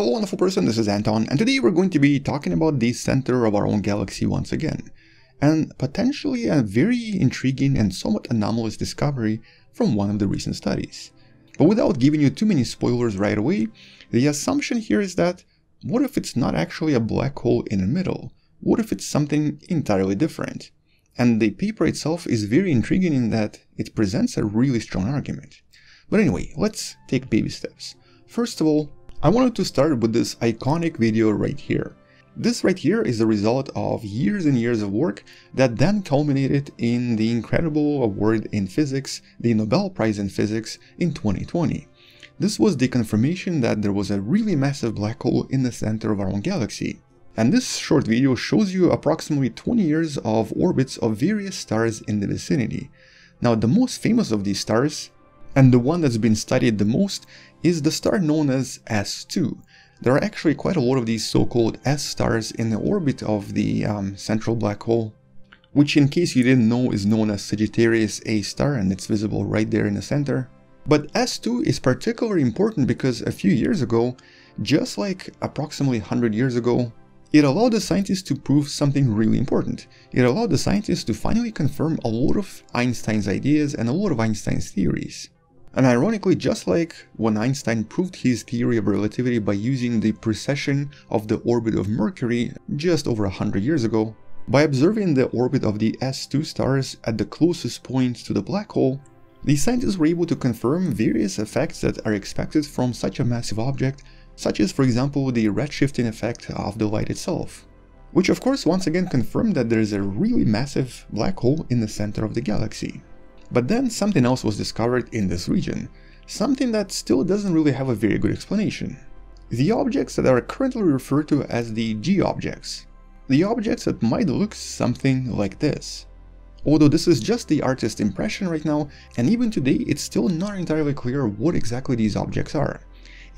Hello wonderful person, this is Anton, and today we're going to be talking about the center of our own galaxy once again, and potentially a very intriguing and somewhat anomalous discovery from one of the recent studies. But without giving you too many spoilers right away, the assumption here is that what if it's not actually a black hole in the middle? What if it's something entirely different? And the paper itself is very intriguing in that it presents a really strong argument. But anyway, let's take baby steps. First of all, I wanted to start with this iconic video right here. This right here is the result of years and years of work that then culminated in the incredible award in physics, the Nobel Prize in Physics in 2020. This was the confirmation that there was a really massive black hole in the center of our own galaxy. And this short video shows you approximately 20 years of orbits of various stars in the vicinity. Now the most famous of these stars, and the one that's been studied the most, is the star known as S2. There are actually quite a lot of these so-called S stars in the orbit of the um, central black hole, which in case you didn't know is known as Sagittarius A star and it's visible right there in the center. But S2 is particularly important because a few years ago, just like approximately 100 years ago, it allowed the scientists to prove something really important. It allowed the scientists to finally confirm a lot of Einstein's ideas and a lot of Einstein's theories. And ironically, just like when Einstein proved his theory of relativity by using the precession of the orbit of Mercury just over 100 years ago, by observing the orbit of the S2 stars at the closest point to the black hole, the scientists were able to confirm various effects that are expected from such a massive object, such as for example the redshifting effect of the light itself. Which of course once again confirmed that there is a really massive black hole in the center of the galaxy. But then something else was discovered in this region, something that still doesn't really have a very good explanation. The objects that are currently referred to as the G objects. The objects that might look something like this. Although this is just the artist's impression right now, and even today it's still not entirely clear what exactly these objects are.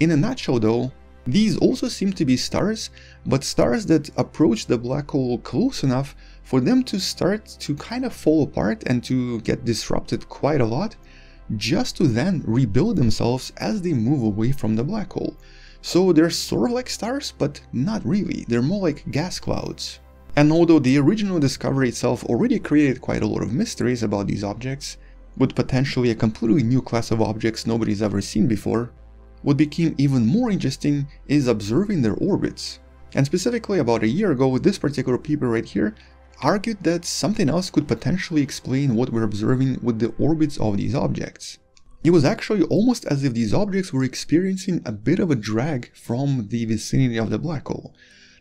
In a nutshell though, these also seem to be stars, but stars that approach the black hole close enough for them to start to kind of fall apart and to get disrupted quite a lot, just to then rebuild themselves as they move away from the black hole. So they're sort of like stars, but not really, they're more like gas clouds. And although the original discovery itself already created quite a lot of mysteries about these objects, with potentially a completely new class of objects nobody's ever seen before, what became even more interesting is observing their orbits. And specifically about a year ago, this particular paper right here argued that something else could potentially explain what we're observing with the orbits of these objects. It was actually almost as if these objects were experiencing a bit of a drag from the vicinity of the black hole.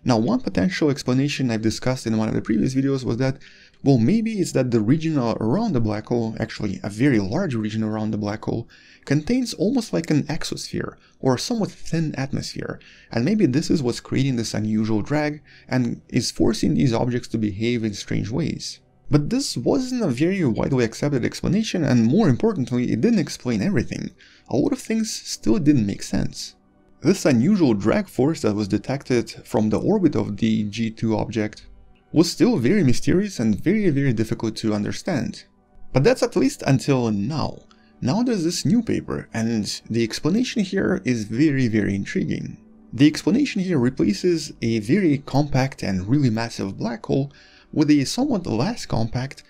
Now one potential explanation I've discussed in one of the previous videos was that, well maybe it's that the region around the black hole, actually a very large region around the black hole, contains almost like an exosphere or somewhat thin atmosphere, and maybe this is what's creating this unusual drag and is forcing these objects to behave in strange ways. But this wasn't a very widely accepted explanation and more importantly it didn't explain everything. A lot of things still didn't make sense. This unusual drag force that was detected from the orbit of the G2 object was still very mysterious and very very difficult to understand. But that's at least until now. Now there's this new paper and the explanation here is very very intriguing. The explanation here replaces a very compact and really massive black hole with a somewhat less compact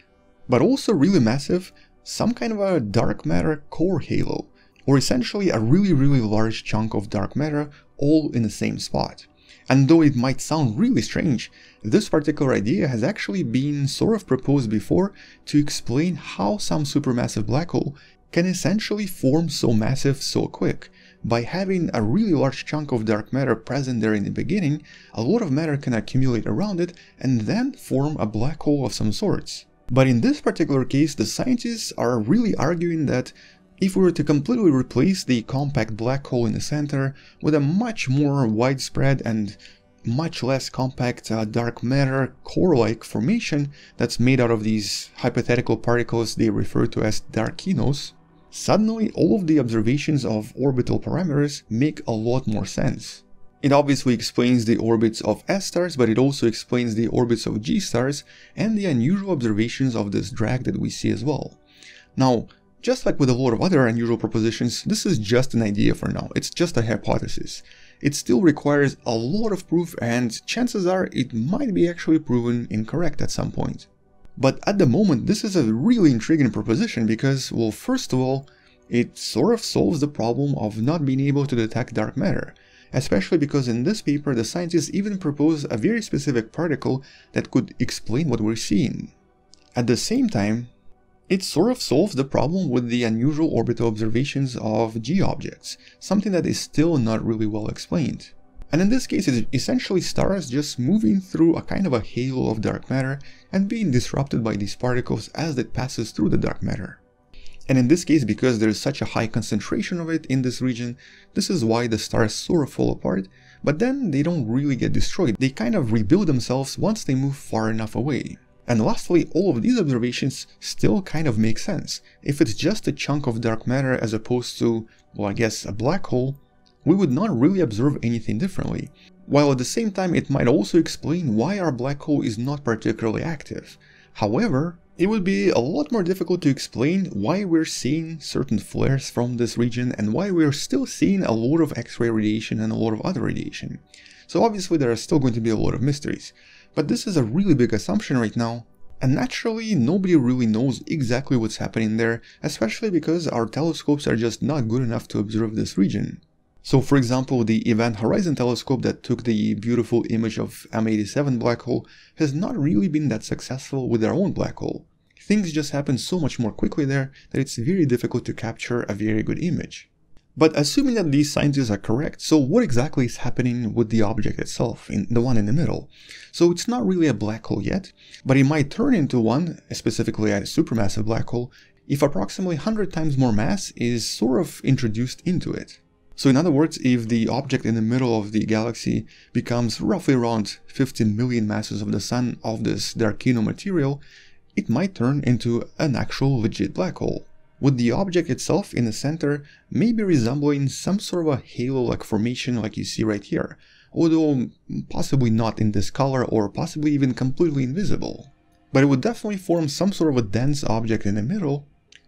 but also really massive some kind of a dark matter core halo or essentially a really really large chunk of dark matter all in the same spot. And though it might sound really strange, this particular idea has actually been sort of proposed before to explain how some supermassive black hole can essentially form so massive so quick. By having a really large chunk of dark matter present there in the beginning, a lot of matter can accumulate around it and then form a black hole of some sorts. But in this particular case, the scientists are really arguing that if we were to completely replace the compact black hole in the center with a much more widespread and much less compact uh, dark matter core-like formation that's made out of these hypothetical particles they refer to as darkinos, suddenly all of the observations of orbital parameters make a lot more sense. It obviously explains the orbits of S-stars, but it also explains the orbits of G-stars and the unusual observations of this drag that we see as well. Now, just like with a lot of other unusual propositions, this is just an idea for now, it's just a hypothesis. it still requires a lot of proof and chances are it might be actually proven incorrect at some point. But at the moment, this is a really intriguing proposition because, well, first of all, it sort of solves the problem of not being able to detect dark matter, especially because in this paper the scientists even propose a very specific particle that could explain what we're seeing. At the same time, it sort of solves the problem with the unusual orbital observations of G objects, something that is still not really well explained. And in this case, it's essentially stars just moving through a kind of a halo of dark matter and being disrupted by these particles as it passes through the dark matter. And in this case, because there is such a high concentration of it in this region, this is why the stars sort of fall apart, but then they don't really get destroyed. They kind of rebuild themselves once they move far enough away. And lastly, all of these observations still kind of make sense. If it's just a chunk of dark matter as opposed to, well I guess, a black hole, we would not really observe anything differently. While at the same time it might also explain why our black hole is not particularly active. However, it would be a lot more difficult to explain why we're seeing certain flares from this region and why we're still seeing a lot of X-ray radiation and a lot of other radiation. So obviously there are still going to be a lot of mysteries. But this is a really big assumption right now, and naturally nobody really knows exactly what's happening there, especially because our telescopes are just not good enough to observe this region. So for example, the Event Horizon telescope that took the beautiful image of M87 black hole has not really been that successful with their own black hole. Things just happen so much more quickly there that it's very difficult to capture a very good image. But assuming that these scientists are correct, so what exactly is happening with the object itself, in the one in the middle? So it's not really a black hole yet, but it might turn into one, specifically a supermassive black hole, if approximately 100 times more mass is sort of introduced into it. So in other words, if the object in the middle of the galaxy becomes roughly around 15 million masses of the sun of this Darkino material, it might turn into an actual legit black hole with the object itself in the center maybe resembling some sort of a halo-like formation like you see right here, although possibly not in this color or possibly even completely invisible. But it would definitely form some sort of a dense object in the middle,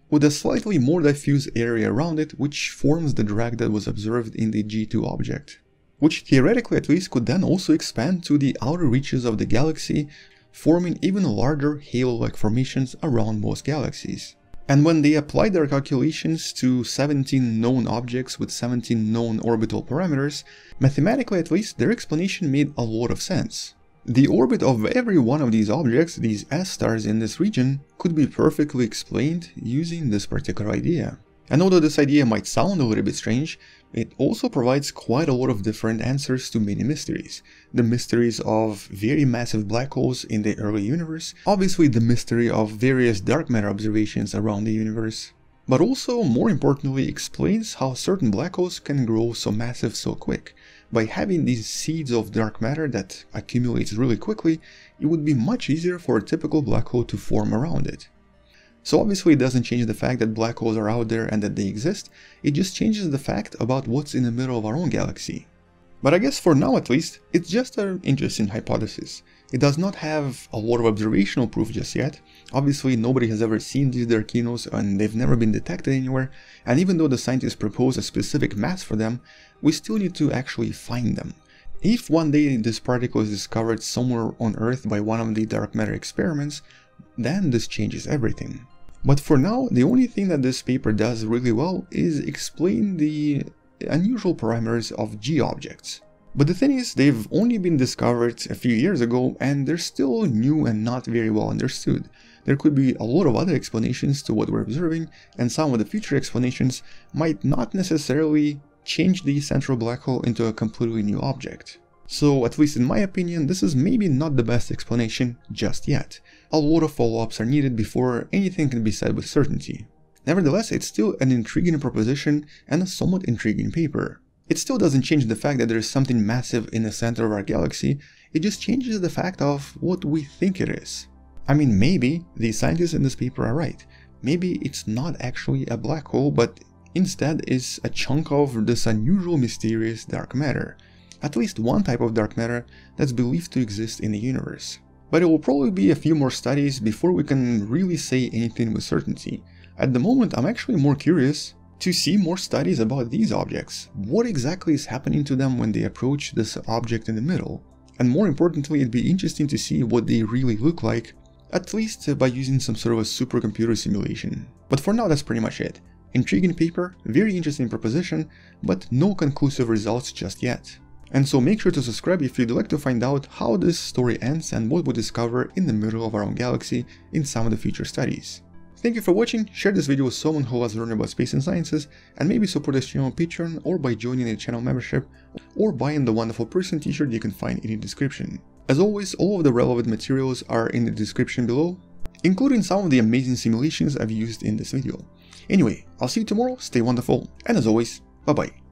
with a slightly more diffuse area around it which forms the drag that was observed in the G2 object. Which theoretically at least could then also expand to the outer reaches of the galaxy, forming even larger halo-like formations around most galaxies. And when they applied their calculations to 17 known objects with 17 known orbital parameters, mathematically at least, their explanation made a lot of sense. The orbit of every one of these objects, these S-stars in this region, could be perfectly explained using this particular idea. And although this idea might sound a little bit strange, it also provides quite a lot of different answers to many mysteries. The mysteries of very massive black holes in the early universe, obviously the mystery of various dark matter observations around the universe, but also, more importantly, explains how certain black holes can grow so massive so quick. By having these seeds of dark matter that accumulates really quickly, it would be much easier for a typical black hole to form around it. So obviously it doesn't change the fact that black holes are out there and that they exist, it just changes the fact about what's in the middle of our own galaxy. But I guess for now at least, it's just an interesting hypothesis. It does not have a lot of observational proof just yet. Obviously nobody has ever seen these Darkinos and they've never been detected anywhere, and even though the scientists propose a specific mass for them, we still need to actually find them. If one day this particle is discovered somewhere on Earth by one of the dark matter experiments, then this changes everything. But for now, the only thing that this paper does really well is explain the unusual parameters of G objects. But the thing is, they've only been discovered a few years ago and they're still new and not very well understood. There could be a lot of other explanations to what we're observing, and some of the future explanations might not necessarily change the central black hole into a completely new object. So, at least in my opinion, this is maybe not the best explanation just yet. A lot of follow-ups are needed before anything can be said with certainty. Nevertheless, it's still an intriguing proposition and a somewhat intriguing paper. It still doesn't change the fact that there is something massive in the center of our galaxy, it just changes the fact of what we think it is. I mean, maybe the scientists in this paper are right. Maybe it's not actually a black hole, but instead is a chunk of this unusual mysterious dark matter at least one type of dark matter that's believed to exist in the universe. But it will probably be a few more studies before we can really say anything with certainty. At the moment I'm actually more curious to see more studies about these objects. What exactly is happening to them when they approach this object in the middle? And more importantly, it'd be interesting to see what they really look like, at least by using some sort of a supercomputer simulation. But for now, that's pretty much it. Intriguing paper, very interesting proposition, but no conclusive results just yet. And so make sure to subscribe if you'd like to find out how this story ends and what we discover in the middle of our own galaxy in some of the future studies. Thank you for watching, share this video with someone who wants to learn about space and sciences, and maybe support this channel on Patreon or by joining the channel membership, or buying the wonderful person t-shirt you can find in the description. As always, all of the relevant materials are in the description below, including some of the amazing simulations I've used in this video. Anyway, I'll see you tomorrow, stay wonderful, and as always, bye bye.